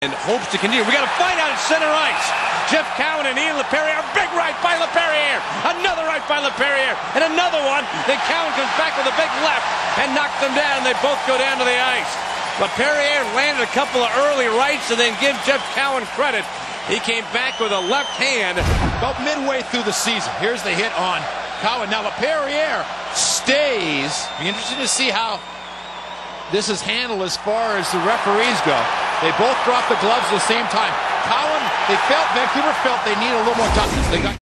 and hopes to continue. We got a fight out at center ice. Jeff Cowan and Ian Laperriere. Big right by Laperriere. Another right by Laperriere. And another one. Then Cowan comes back with a big left and knocks them down. They both go down to the ice. Laperriere landed a couple of early rights and then give Jeff Cowan credit. He came back with a left hand. About midway through the season. Here's the hit on Cowan. Now Laperriere stays. Be interesting to see how this is handled as far as the referees go. They both dropped the gloves at the same time. Cowan, they felt, Vancouver felt they need a little more toughness. They got